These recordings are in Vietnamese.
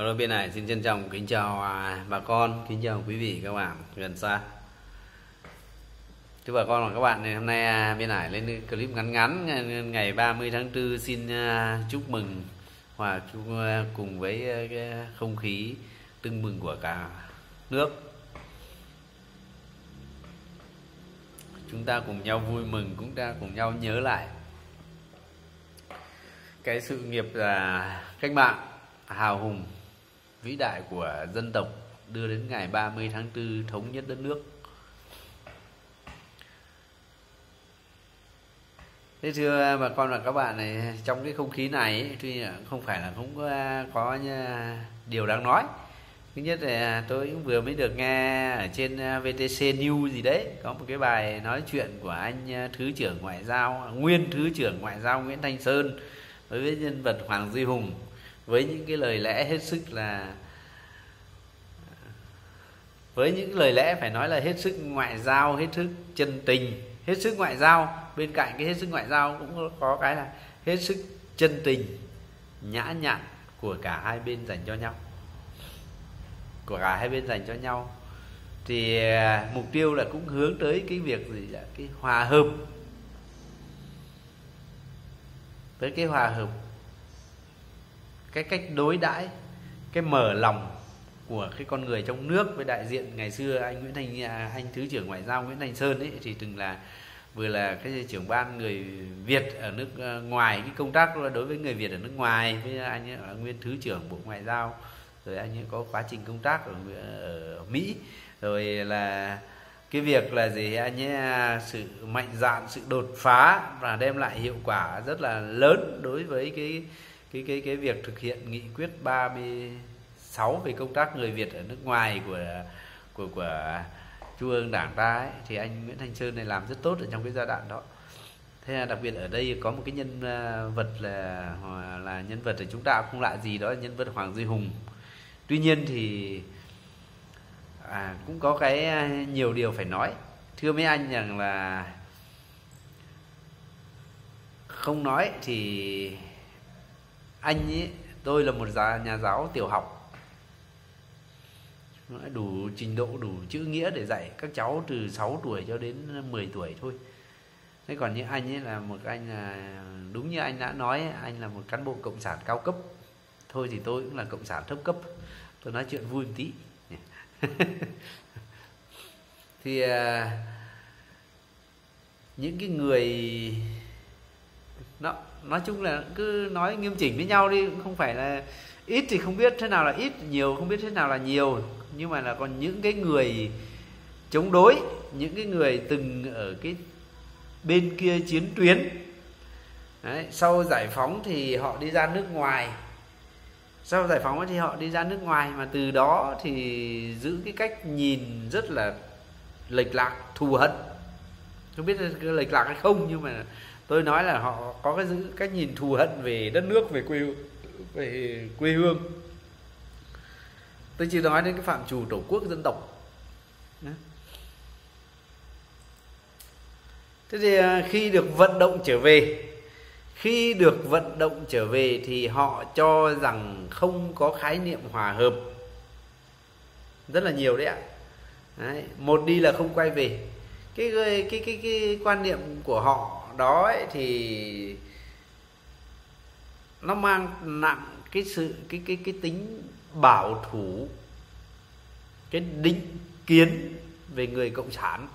Hello bên này xin trân trọng kính chào à, bà con, kính chào quý vị các bạn gần xa. Thưa bà con và các bạn, hôm nay à, bên này lên clip ngắn ngắn ngày 30 tháng 4 xin à, chúc mừng hòa cùng với cái không khí tưng mừng của cả nước. Chúng ta cùng nhau vui mừng, cũng ta cùng nhau nhớ lại cái sự nghiệp là cách mạng hào hùng vĩ đại của dân tộc đưa đến ngày 30 tháng 4 thống nhất đất nước. Thế thưa bà con và các bạn này trong cái không khí này tuy không phải là không à, có, có điều đáng nói. Thứ nhất là tôi cũng vừa mới được nghe ở trên à, VTC News gì đấy có một cái bài nói chuyện của anh à, thứ trưởng ngoại giao nguyên thứ trưởng ngoại giao Nguyễn Thanh Sơn với nhân vật Hoàng Duy Hùng với những cái lời lẽ hết sức là, với những lời lẽ phải nói là hết sức ngoại giao, hết sức chân tình, hết sức ngoại giao. Bên cạnh cái hết sức ngoại giao cũng có cái là hết sức chân tình, nhã nhặn của cả hai bên dành cho nhau. Của cả hai bên dành cho nhau. Thì à, mục tiêu là cũng hướng tới cái việc gì là cái hòa hợp. Với cái hòa hợp cái cách đối đãi cái mở lòng của cái con người trong nước với đại diện ngày xưa anh Nguyễn Thành à, anh thứ trưởng ngoại giao Nguyễn Thành Sơn ấy thì từng là vừa là cái trưởng ban người Việt ở nước ờ, ngoài cái công tác đối với người Việt ở nước ngoài với anh ấy là nguyên thứ trưởng bộ ngoại giao rồi anh ấy có quá trình công tác ở, ờ, ở Mỹ rồi là cái việc là gì anh ấy à, sự mạnh dạn sự đột phá và đem lại hiệu quả rất là lớn đối với cái cái cái cái việc thực hiện nghị quyết 36 về công tác người Việt ở nước ngoài của của của Trung ương Đảng ta ấy, thì anh Nguyễn Thanh Sơn này làm rất tốt ở trong cái giai đoạn đó. Thế là đặc biệt ở đây có một cái nhân ờ, vật là ờ, là nhân vật thì chúng ta không lạ gì đó là nhân vật Hoàng Duy Hùng. Tuy nhiên thì à, cũng có cái ờ, nhiều điều phải nói. Thưa mấy anh rằng là không nói thì anh ấy tôi là một nhà giáo tiểu học. Đủ trình độ, đủ chữ nghĩa để dạy các cháu từ 6 tuổi cho đến 10 tuổi thôi. Thế còn như anh ấy là một anh là đúng như anh đã nói, anh là một cán bộ cộng sản cao cấp. Thôi thì tôi cũng là cộng sản thấp cấp. Tôi nói chuyện vui một tí. Thì à, những cái người nó nói chung là cứ nói nghiêm chỉnh với nhau đi không phải là ít thì không biết thế nào là ít nhiều không biết thế nào là nhiều. Nhưng mà là còn những cái người chống đối những cái người từng ở cái bên kia chiến tuyến. Đấy, sau giải phóng thì họ đi ra nước ngoài. Sau giải phóng thì họ đi ra nước ngoài mà từ đó thì giữ cái cách nhìn rất là lệch lạc thù hận. Không biết là lệch lạc hay không nhưng mà tôi nói là họ có cái giữ cách nhìn thù hận về đất nước về quê về quê hương. Tôi chỉ nói đến cái phạm trù tổ quốc dân tộc. Thế thì à, khi được vận động trở về khi được vận động trở về thì họ cho rằng không có khái niệm hòa hợp. Rất là nhiều đấy ạ. Đấy, một đi là không quay về. Cái cái cái cái, cái quan niệm của họ đó ấy, thì nó mang nặng cái sự cái cái cái tính bảo thủ cái định kiến về người cộng sản.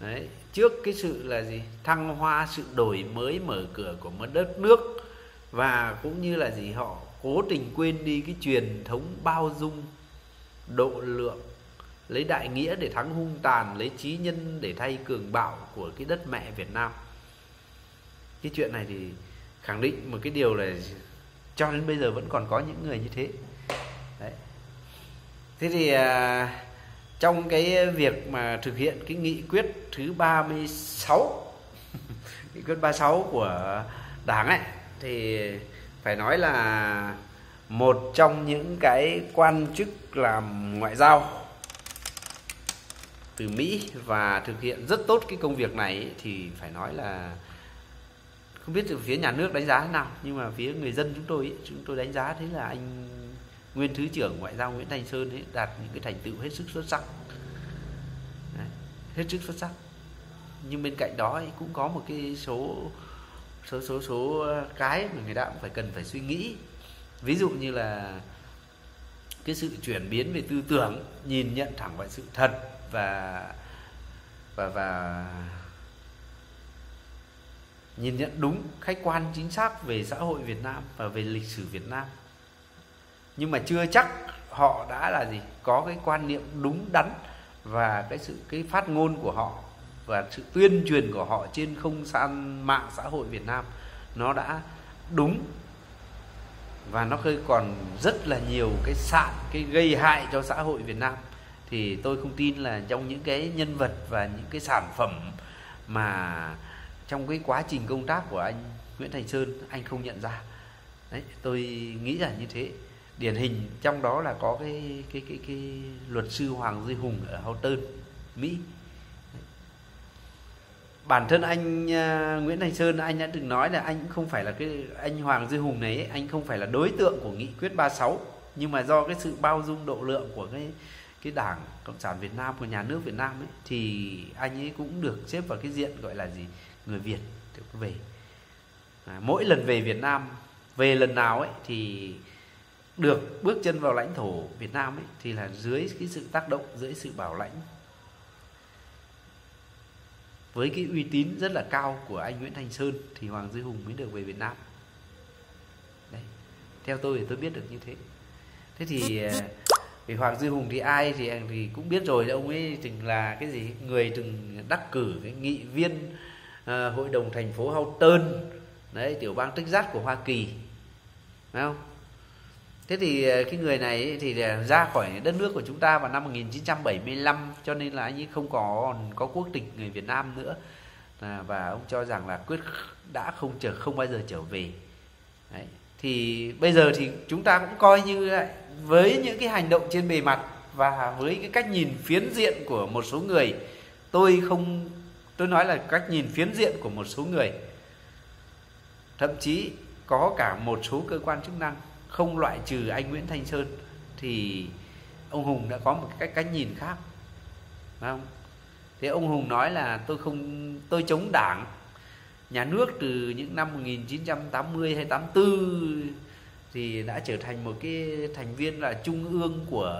Đấy trước cái sự là gì? Thăng hoa sự đổi mới mở cửa của một đất nước. Và cũng như là gì? Họ cố tình quên đi cái truyền thống bao dung độ lượng lấy đại nghĩa để thắng hung tàn lấy trí nhân để thay cường bạo của cái đất mẹ Việt Nam cái chuyện này thì khẳng định một cái điều là cho đến bây giờ vẫn còn có những người như thế. Đấy. Thế thì à, trong cái việc mà thực hiện cái nghị quyết thứ 36 nghị quyết 36 của đảng ấy thì phải nói là một trong những cái quan chức làm ngoại giao từ Mỹ và thực hiện rất tốt cái công việc này thì phải nói là không biết từ phía nhà nước đánh giá thế nào nhưng mà phía người dân chúng tôi chúng tôi đánh giá thấy là anh nguyên thứ trưởng ngoại giao Nguyễn Thanh Sơn ấy đạt những cái thành tựu hết sức xuất sắc. Đấy, hết sức xuất sắc. Nhưng bên cạnh đó ấy, cũng có một cái số số số số cái mà người ta cũng phải cần phải suy nghĩ. Ví dụ như là cái sự chuyển biến về tư tưởng nhìn nhận thẳng vào sự thật và và và nhìn nhận đúng khách quan chính xác về xã hội Việt Nam và về lịch sử Việt Nam. Nhưng mà chưa chắc họ đã là gì, có cái quan niệm đúng đắn và cái sự, cái phát ngôn của họ và sự tuyên truyền của họ trên không gian mạng xã hội Việt Nam nó đã đúng. Và nó còn rất là nhiều cái sạn, cái gây hại cho xã hội Việt Nam. Thì tôi không tin là trong những cái nhân vật và những cái sản phẩm mà trong cái quá trình công tác của anh Nguyễn Thành Sơn anh không nhận ra. Đấy tôi nghĩ là như thế. Điển hình trong đó là có cái cái cái cái luật sư Hoàng Duy Hùng ở Houghton Mỹ. Bản thân anh uh, Nguyễn Thành Sơn anh đã từng nói là anh cũng không phải là cái anh Hoàng Duy Hùng này ấy, anh không phải là đối tượng của nghị quyết 36 nhưng mà do cái sự bao dung độ lượng của cái cái đảng cộng sản Việt Nam của nhà nước Việt Nam ấy thì anh ấy cũng được xếp vào cái diện gọi là gì? Người Việt được về. À, mỗi lần về Việt Nam về lần nào ấy thì được bước chân vào lãnh thổ Việt Nam ấy thì là dưới cái sự tác động dưới sự bảo lãnh với cái uy tín rất là cao của anh Nguyễn Thành Sơn thì Hoàng Duy Hùng mới được về Việt Nam. Đấy theo tôi thì tôi biết được như thế. Thế thì à, về vì Hoàng Duy Hùng thì ai thì à, thì cũng biết rồi ông ấy từng là cái gì? Người từng đắc cử cái nghị viên Ờ, hội đồng thành phố Houghton đấy tiểu bang Texas của Hoa Kỳ. Phải không? Thế thì ờ, cái người này thì ờ, ra khỏi đất nước của chúng ta vào năm 1975 cho nên là anh ấy không còn có quốc tịch người Việt Nam nữa. À, và ông cho rằng là quyết đã không trở không bao giờ trở về. Đấy. thì bây giờ thì chúng ta cũng coi như vậy với những cái hành động trên bề mặt và với cái cách nhìn phiến diện của một số người tôi không tôi nói là cách nhìn phiến diện của một số người thậm chí có cả một số cơ quan chức năng không loại trừ anh Nguyễn Thanh Sơn thì ông Hùng đã có một cách cách nhìn khác phải không thế ông Hùng nói là tôi không, tôi chống đảng, nhà nước từ những năm 1980 hay 84 thì đã trở thành một cái thành viên là trung ương của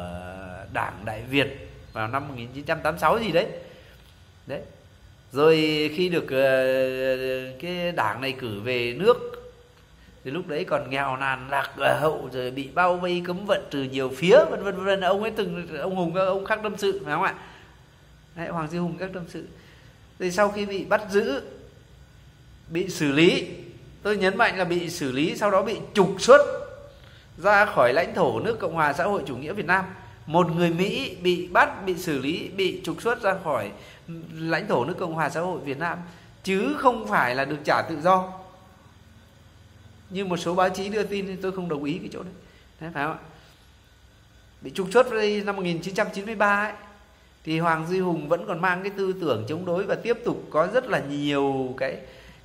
Đảng Đại Việt vào năm 1986 gì đấy. Đấy. Rồi khi được ờ, cái đảng này cử về nước thì lúc đấy còn nghèo nàn lạc hậu rồi bị bao vây cấm vận từ nhiều phía vân vân vân. Ông ấy từng ông hùng ông khắc tâm sự phải không ạ? Đấy, hoàng duy hùng các tâm sự. Thì sau khi bị bắt giữ bị xử lý tôi nhấn mạnh là bị xử lý sau đó bị trục xuất ra khỏi lãnh thổ nước cộng hòa xã hội chủ nghĩa việt nam một người mỹ bị bắt, bị xử lý, bị trục xuất ra khỏi lãnh thổ nước cộng hòa xã hội việt nam, chứ không phải là được trả tự do. Như một số báo chí đưa tin thì tôi không đồng ý cái chỗ đấy. Đấy phải không ạ? Bị trục xuất đây năm 1993 ấy, thì Hoàng Duy Hùng vẫn còn mang cái tư tưởng chống đối và tiếp tục có rất là nhiều cái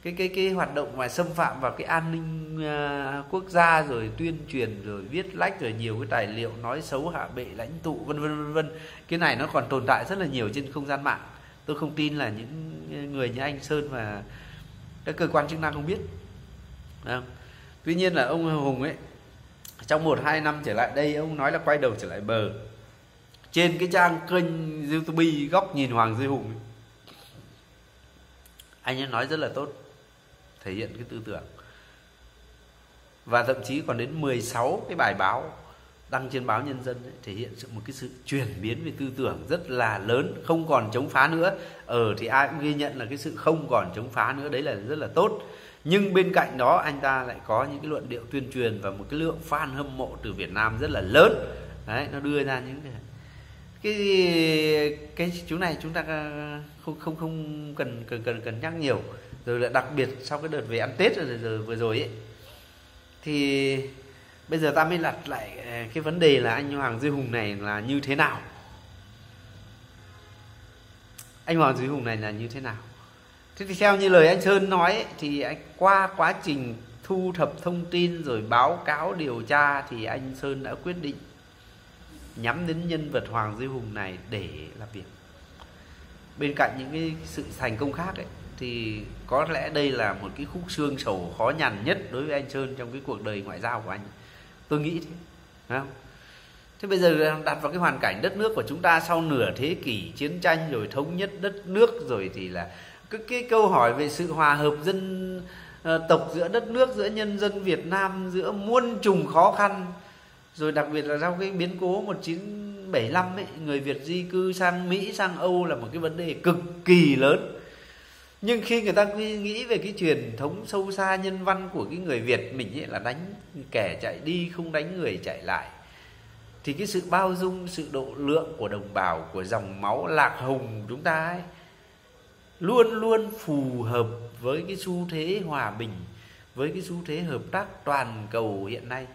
cái cái cái hoạt động mà xâm phạm vào cái an ninh uh, quốc gia rồi tuyên truyền rồi viết lách rồi nhiều cái tài liệu nói xấu hạ bệ lãnh tụ vân vân vân vân. Cái này nó còn tồn tại rất là nhiều trên không gian mạng. Tôi không tin là những người như anh Sơn và các cơ quan chức năng không biết. Không? tuy nhiên là ông Hùng ấy trong một hai năm trở lại đây ông nói là quay đầu trở lại bờ. Trên cái trang kênh youtube góc nhìn Hoàng Duy Hùng ấy, anh ấy nói rất là tốt thể hiện cái tư tưởng. Và thậm chí còn đến 16 cái bài báo đăng trên báo nhân dân ấy, thể hiện sự một cái sự chuyển biến về tư tưởng rất là lớn không còn chống phá nữa. Ở ờ, thì ai cũng ghi nhận là cái sự không còn chống phá nữa đấy là rất là tốt. Nhưng bên cạnh đó anh ta lại có những cái luận điệu tuyên truyền và một cái lượng fan hâm mộ từ Việt Nam rất là lớn. Đấy nó đưa ra những cái cái cái chú này chúng ta không không không cần cần cần cần nhắc nhiều rồi là đặc biệt sau cái đợt về ăn tết rồi, rồi vừa rồi ấy. Thì bây giờ ta mới lật lại ờ, cái vấn đề là anh Hoàng Duy Hùng này là như thế nào? Anh Hoàng Duy Hùng này là như thế nào? Thế thì theo như lời anh Sơn nói ấy, thì anh qua quá trình thu thập thông tin rồi báo cáo điều tra thì anh sơn đã quyết định nhắm đến nhân vật hoàng duy hùng này để làm việc. Bên cạnh những cái sự thành công khác ấy thì có lẽ đây là một cái khúc xương sầu khó nhằn nhất đối với anh sơn trong cái cuộc đời ngoại giao của anh. Tôi nghĩ thế phải không? Thế bây giờ đặt vào cái hoàn cảnh đất nước của chúng ta sau nửa thế kỷ chiến tranh rồi thống nhất đất nước rồi thì là cái, cái câu hỏi về sự hòa hợp dân uh, tộc giữa đất nước giữa nhân dân Việt Nam giữa muôn trùng khó khăn rồi đặc biệt là sau cái biến cố 1975 ấy người Việt di cư sang Mỹ sang Âu là một cái vấn đề cực kỳ lớn nhưng khi người ta nghĩ về cái truyền thống sâu xa nhân văn của cái người Việt mình ấy là đánh kẻ chạy đi, không đánh người chạy lại, thì cái sự bao dung, sự độ lượng của đồng bào, của dòng máu lạc hồng chúng ta ấy, luôn luôn phù hợp với cái xu thế hòa bình, với cái xu thế hợp tác toàn cầu hiện nay.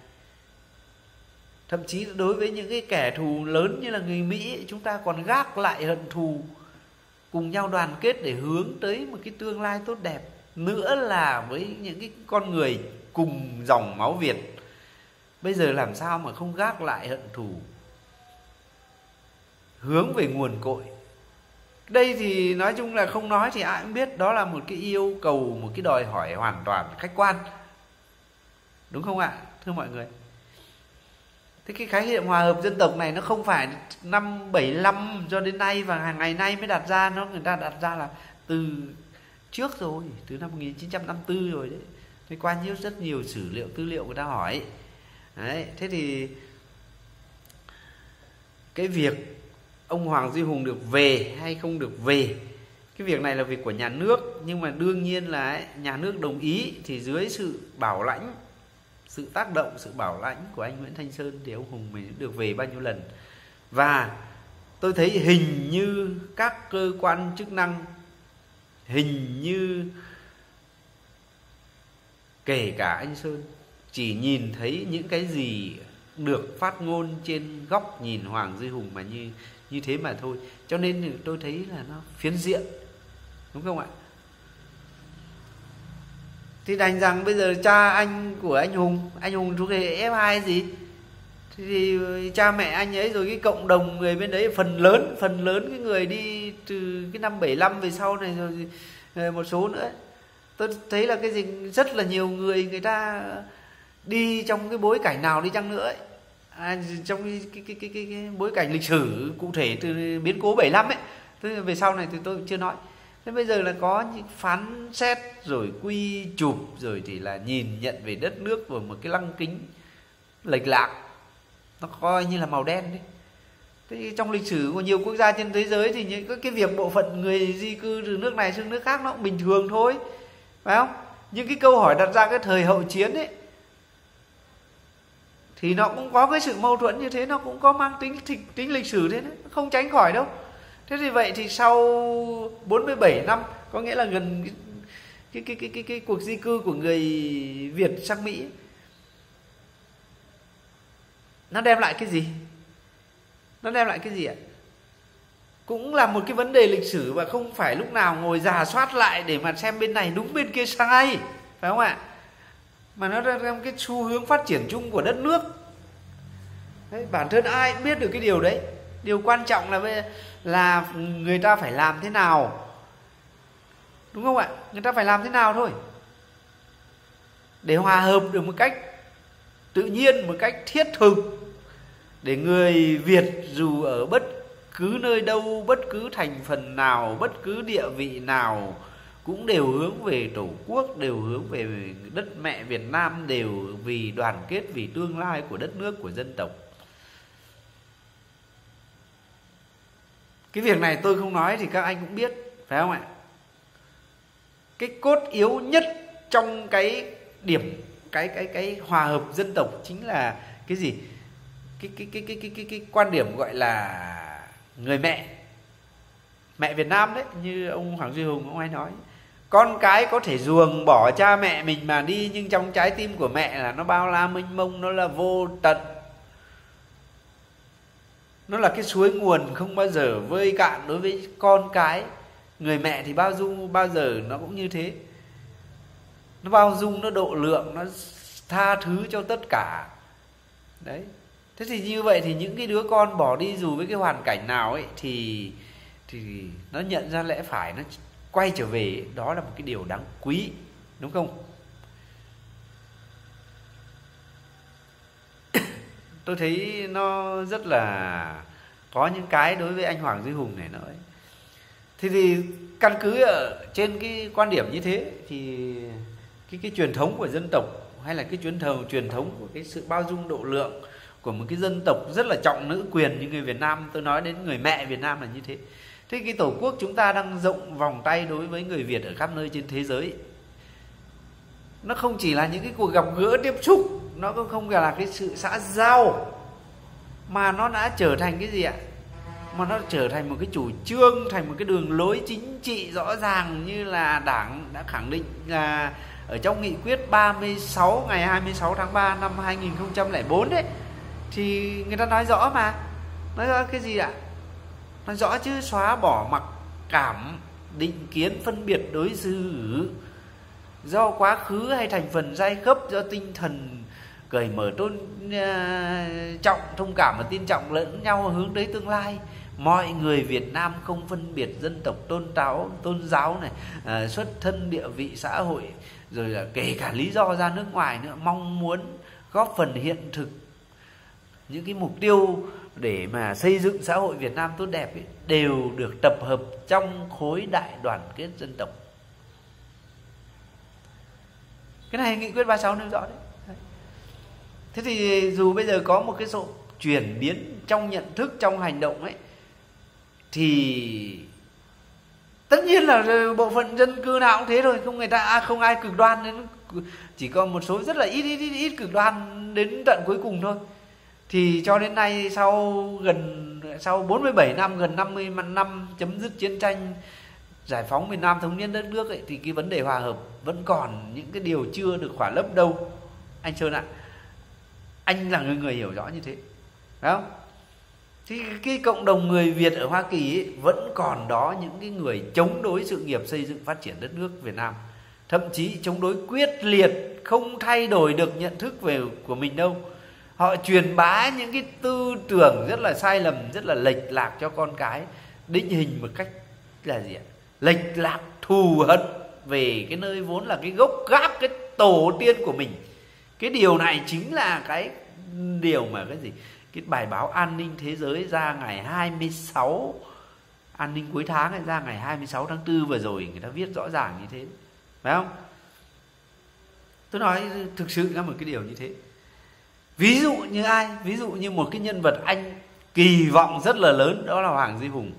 Thậm chí đối với những cái kẻ thù lớn như là người mỹ chúng ta còn gác lại hận thù cùng nhau đoàn kết để hướng tới một cái tương lai tốt đẹp, nữa là với những cái con người cùng dòng máu việt. Bây giờ làm sao mà không gác lại hận thù? Hướng về nguồn cội. Đây thì nói chung là không nói thì ai cũng biết, đó là một cái yêu cầu, một cái đòi hỏi hoàn toàn khách quan. Đúng không ạ, thưa mọi người? Thế cái khái niệm hòa hợp dân tộc này nó không phải năm 75 cho đến nay và hàng ngày nay mới đặt ra, nó người ta đặt ra là từ trước rồi, từ năm 1954 rồi đấy. Thế qua nhiều, rất nhiều sử liệu, tư liệu người ta hỏi. Đấy, thế thì cái việc ông Hoàng Duy Hùng được về hay không được về, cái việc này là việc của nhà nước. Nhưng mà đương nhiên là nhà nước đồng ý thì dưới sự bảo lãnh sự tác động, sự bảo lãnh của anh Nguyễn Thanh Sơn thì ông Hùng mình được về bao nhiêu lần. Và tôi thấy hình như các cơ quan chức năng, hình như kể cả anh Sơn, chỉ nhìn thấy những cái gì được phát ngôn trên góc nhìn Hoàng Duy Hùng mà như như thế mà thôi. Cho nên tôi thấy là nó phiến diện, đúng không ạ? Thì đành rằng bây giờ cha anh của anh hùng anh hùng thuộc hệ f 2 gì? Thì cha mẹ anh ấy rồi cái cộng đồng người bên đấy phần lớn phần lớn cái người đi từ cái năm 75 về sau này rồi ờ, một số nữa tôi thấy là cái gì rất là nhiều người người ta đi trong cái bối cảnh nào đi chăng nữa ấy, à, trong cái cái, cái cái cái cái bối cảnh lịch sử cụ thể từ biến cố 75 ấy. Tức về sau này thì tôi chưa nói thế bây giờ là có những phán xét rồi quy chụp rồi thì là nhìn nhận về đất nước vào một cái lăng kính lệch lạc. Nó coi như là màu đen đấy. Thế trong lịch sử của nhiều quốc gia trên thế giới thì những cái việc bộ phận người di cư từ nước này sang nước khác nó cũng bình thường thôi phải không? Những cái câu hỏi đặt ra cái thời hậu chiến ấy thì nó cũng có cái sự mâu thuẫn như thế nó cũng có mang tính tính, tính lịch sử thế đấy không tránh khỏi đâu thế thì vậy thì sau 47 năm có nghĩa là gần cái cái cái cái cái, cái cuộc di cư của người Việt sang Mỹ nó đem lại cái gì? Nó đem lại cái gì ạ? Cũng là một cái vấn đề lịch sử và không phải lúc nào ngồi giả soát lại để mà xem bên này đúng bên kia sai phải không ạ? Mà nó ra cái xu hướng phát triển chung của đất nước. Đấy, bản thân ai cũng biết được cái điều đấy? Điều quan trọng là là người ta phải làm thế nào? Đúng không ạ? Người ta phải làm thế nào thôi? Để hòa hợp được một cách tự nhiên, một cách thiết thực. Để người việt dù ở bất cứ nơi đâu, bất cứ thành phần nào, bất cứ địa vị nào, cũng đều hướng về tổ quốc, đều hướng về đất mẹ Việt Nam, đều vì đoàn kết, vì tương lai của đất nước, của dân tộc. Cái việc này tôi không nói thì các anh cũng biết phải không ạ? Cái cốt yếu nhất trong cái điểm cái cái cái hòa hợp dân tộc chính là cái gì? Cái cái cái cái cái cái, cái quan điểm gọi là người mẹ. Mẹ Việt Nam đấy như ông Hoàng Duy Hùng ông hay nói. Con cái có thể ruồng bỏ cha mẹ mình mà đi nhưng trong trái tim của mẹ là nó bao la mênh mông nó là vô tận nó là cái suối nguồn không bao giờ vơi cạn đối với con cái. Người mẹ thì bao dung, bao giờ nó cũng như thế. Nó bao dung, nó độ lượng, nó tha thứ cho tất cả. Đấy. Thế thì như vậy thì những cái đứa con bỏ đi dù với cái hoàn cảnh nào ấy, thì thì nó nhận ra lẽ phải, nó quay trở về đó là một cái điều đáng quý, đúng không? Tôi thấy nó rất là có những cái đối với anh Hoàng Duy Hùng này nói thì thì căn cứ ở trên cái quan điểm như thế thì cái cái truyền thống của dân tộc hay là cái truyền thống truyền thống của cái sự bao dung độ lượng của một cái dân tộc rất là trọng nữ quyền như người Việt Nam, tôi nói đến người mẹ Việt Nam là như thế. Thế cái tổ quốc chúng ta đang rộng vòng tay đối với người Việt ở khắp nơi trên thế giới, nó không chỉ là những cái cuộc gặp gỡ tiếp xúc nó cũng không phải là cái sự xã giao, mà nó đã trở thành cái gì ạ? Mà nó trở thành một cái chủ trương, thành một cái đường lối chính trị rõ ràng như là đảng đã khẳng định là ở trong nghị quyết 36 ngày 26 tháng 3 năm 2004 đấy. Thì người ta nói rõ mà. Nói rõ cái gì ạ? Nói rõ chứ, xóa bỏ mặc cảm, định kiến, phân biệt đối xử. Do quá khứ hay thành phần giai cấp do tinh thần cởi mở tôn uh, trọng thông cảm và tin trọng lẫn nhau hướng tới tương lai. Mọi người Việt Nam không phân biệt dân tộc tôn giáo tôn giáo này uh, xuất thân địa vị xã hội rồi là kể cả lý do ra nước ngoài nữa mong muốn góp phần hiện thực. Những cái mục tiêu để mà xây dựng xã hội Việt Nam tốt đẹp ấy, đều được tập hợp trong khối đại đoàn kết dân tộc. Cái này nghị quyết 36 nêu rõ đấy thế thì dù bây giờ có một cái sự chuyển biến trong nhận thức trong hành động ấy thì tất nhiên là bộ phận dân cư nào cũng thế rồi không người ta à, không ai cực đoan đến chỉ có một số rất là ít ít ít, ít cực đoan đến tận cuối cùng thôi. Thì cho đến nay sau gần sau 47 năm gần 50 năm chấm dứt chiến tranh giải phóng miền Nam thống nhất đất nước ấy, thì cái vấn đề hòa hợp vẫn còn. Những cái điều chưa được khỏa lấp đâu. Anh Sơn ạ anh là người người hiểu rõ như thế. Phải không? Thì cái cộng đồng người Việt ở Hoa Kỳ ấy, vẫn còn đó những cái người chống đối sự nghiệp xây dựng phát triển đất nước Việt Nam. Thậm chí chống đối quyết liệt không thay đổi được nhận thức về của mình đâu. Họ truyền bá những cái tư tưởng rất là sai lầm rất là lệch lạc cho con cái định hình một cách là gì ạ? Lệch lạc thù hận về cái nơi vốn là cái gốc gác cái tổ tiên của mình cái điều này chính là cái điều mà cái gì? Cái bài báo an ninh thế giới ra ngày 26 an ninh cuối tháng ấy, ra ngày 26 tháng 4 vừa rồi, người ta viết rõ ràng như thế. Phải không? Tôi nói thực sự là một cái điều như thế. Ví dụ như ai? Ví dụ như một cái nhân vật anh kỳ vọng rất là lớn, đó là hoàng duy hùng.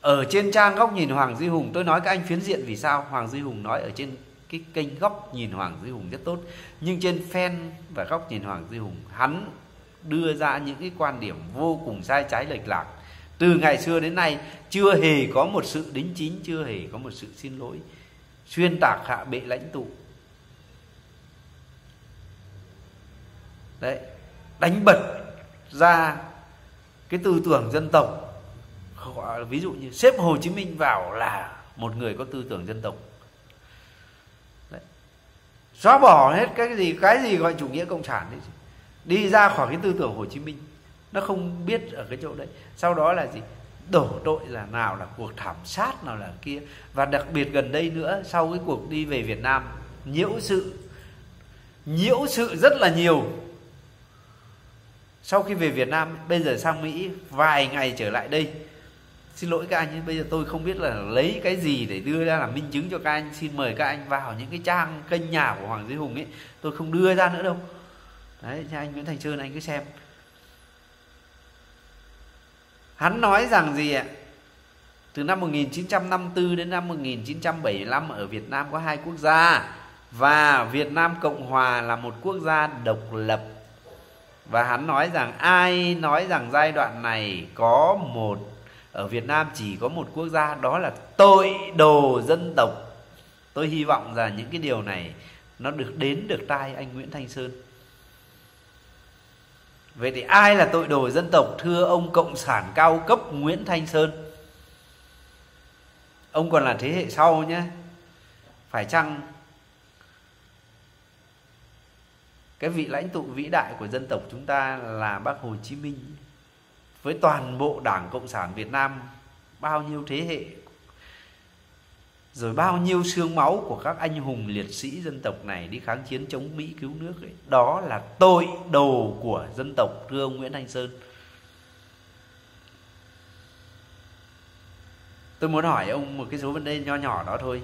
Ở trên trang góc nhìn hoàng duy hùng, tôi nói các anh phiến diện vì sao? Hoàng duy hùng nói ở trên cái kênh góc nhìn hoàng duy hùng rất tốt. Nhưng trên fan và góc nhìn hoàng duy hùng, hắn đưa ra những cái quan điểm vô cùng sai trái lệch lạc. Từ ngày xưa đến nay, chưa hề có một sự đính chính, chưa hề có một sự xin lỗi. Xuyên tạc hạ bệ lãnh tụ. Đấy, đánh bật ra cái tư tưởng dân tộc. Ví dụ như xếp Hồ Chí Minh vào là một người có tư tưởng dân tộc xóa bỏ hết cái gì cái gì gọi chủ nghĩa cộng sản đấy đi ra khỏi cái tư tưởng Hồ Chí Minh, nó không biết ở cái chỗ đấy. Sau đó là gì? Đổ tội là nào là cuộc thảm sát nào là kia. Và đặc biệt gần đây nữa, sau cái cuộc đi về Việt Nam, nhiễu sự nhiễu sự rất là nhiều. Sau khi về Việt Nam, bây giờ sang Mỹ, vài ngày trở lại đây xin lỗi các anh bây giờ tôi không biết là lấy cái gì để đưa ra làm minh chứng cho các anh. Xin mời các anh vào những cái trang kênh nhà của Hoàng Duy Hùng ấy. Tôi không đưa ra nữa đâu. Đấy cho anh Nguyễn Thành Sơn anh cứ xem. Hắn nói rằng gì ạ? Từ năm 1954 đến năm 1975 ở Việt Nam có hai quốc gia, và Việt Nam Cộng Hòa là một quốc gia độc lập. Và hắn nói rằng, ai nói rằng giai đoạn này có một ở Việt Nam chỉ có một quốc gia, đó là tội đồ dân tộc. Tôi hy vọng là những cái điều này nó được đến được tai anh Nguyễn Thanh Sơn. Vậy thì ai là tội đồ dân tộc, thưa ông cộng sản cao cấp Nguyễn Thanh Sơn? Ông còn là thế hệ sau nhé. Phải chăng cái vị lãnh tụ vĩ đại của dân tộc chúng ta là bác hồ chí minh? Với toàn bộ đảng cộng sản việt nam bao nhiêu thế hệ, rồi bao nhiêu xương máu của các anh hùng liệt sĩ dân tộc này đi kháng chiến chống Mỹ cứu nước ấy. Đó là tội đồ của dân tộc, thưa ông Nguyễn Thanh Sơn. Tôi muốn hỏi ông một cái số vấn đề nho nhỏ đó thôi.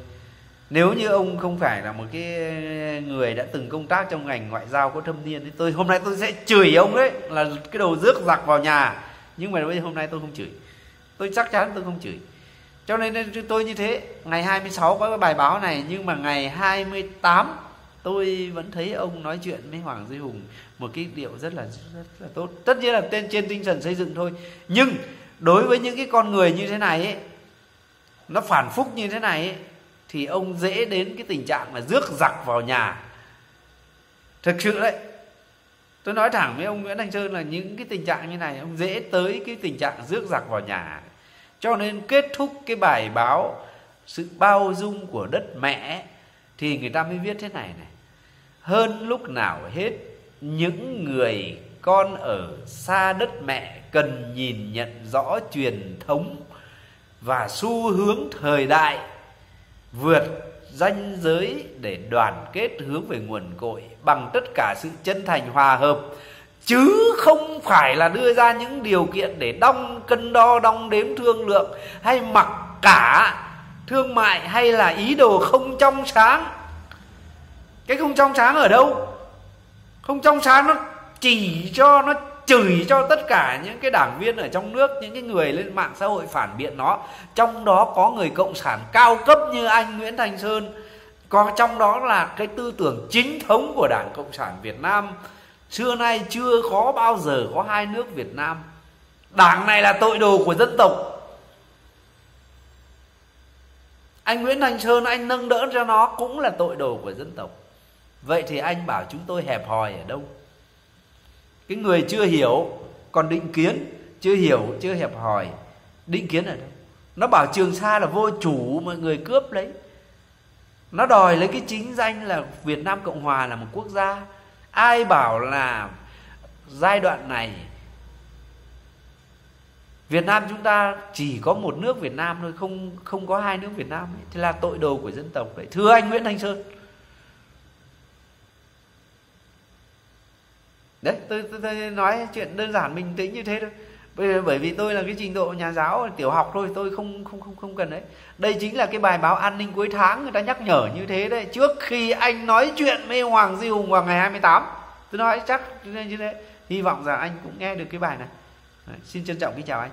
Nếu như ông không phải là một cái người đã từng công tác trong ngành ngoại giao có thâm niên thì tôi, hôm nay tôi sẽ chửi ông đấy là cái đầu rước giặc vào nhà. Nhưng mà bây giờ hôm nay tôi không chửi. Tôi chắc chắn tôi không chửi. Cho nên tôi như thế. Ngày 26 có cái bài báo này nhưng mà ngày 28 tôi vẫn thấy ông nói chuyện với Hoàng Duy Hùng một cái điệu rất là rất là tốt. Tất nhiên là tên trên tinh thần xây dựng thôi. Nhưng đối với những cái con người như thế này ấy, nó phản phúc như thế này ấy, thì ông dễ đến cái tình trạng là rước giặc vào nhà. Thực sự đấy tôi nói thẳng với ông Nguyễn anh Sơn là những cái tình trạng như này, ông dễ tới cái tình trạng rước giặc vào nhà. Cho nên kết thúc cái bài báo sự bao dung của đất mẹ thì người ta mới viết thế này này. Hơn lúc nào hết, những người con ở xa đất mẹ cần nhìn nhận rõ truyền thống và xu hướng thời đại vượt ranh giới để đoàn kết hướng về nguồn cội bằng tất cả sự chân thành hòa hợp. Chứ không phải là đưa ra những điều kiện để đong cân đo, đong đếm thương lượng, hay mặc cả thương mại, hay là ý đồ không trong sáng. Cái không trong sáng ở đâu? Không trong sáng nó chỉ cho nó chửi cho tất cả những cái đảng viên ở trong nước, những cái người lên mạng xã hội phản biện nó. Trong đó có người cộng sản cao cấp như anh Nguyễn Thành Sơn. Còn trong đó là cái tư tưởng chính thống của đảng cộng sản Việt Nam. Xưa nay chưa có, bao giờ có hai nước Việt Nam. Đảng này là tội đồ của dân tộc. Anh Nguyễn Thành Sơn, anh nâng đỡ cho nó cũng là tội đồ của dân tộc. Vậy thì anh bảo chúng tôi hẹp hòi ở đâu? Cái người chưa hiểu, còn định kiến, chưa hiểu, chưa hẹp hòi, định kiến ở đâu? Nó bảo trường sa là vô chủ, mọi người cướp lấy. Nó đòi lấy cái chính danh là việt nam cộng hòa là một quốc gia. Ai bảo là giai đoạn này Việt Nam chúng ta chỉ có một nước Việt Nam thôi, không không có hai nước Việt Nam ấy. thì là tội đồ của dân tộc đấy. Thưa anh Nguyễn Thanh Sơn đấy tôi, tôi, tôi nói chuyện đơn giản bình tĩnh như thế thôi. Bởi, bởi vì tôi là cái trình độ nhà giáo tiểu học thôi tôi không không không không cần đấy. Đây chính là cái bài báo an ninh cuối tháng người ta nhắc nhở như thế đấy. Trước khi anh nói chuyện với Hoàng Di Hùng vào ngày 28 tôi nói chắc như thế. Hy vọng rằng anh cũng nghe được cái bài này. Đấy, xin trân trọng kính chào anh.